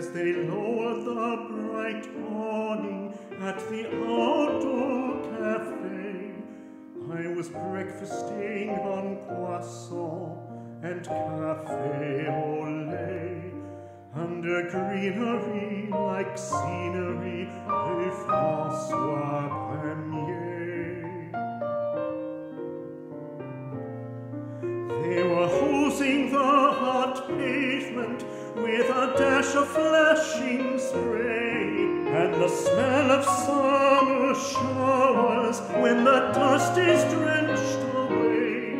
as they lowered the bright awning at the outdoor cafe. I was breakfasting on croissant and cafe au lait under greenery like scenery de François Premier. They were hosing the pavement with a dash of flashing spray and the smell of summer showers when the dust is drenched away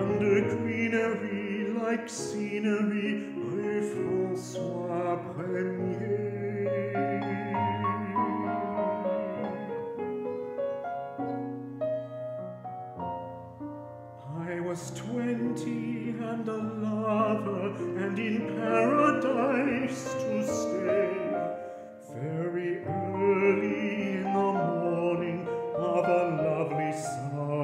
under greenery like scenery de François Premier. I was twenty and a lover lovely song.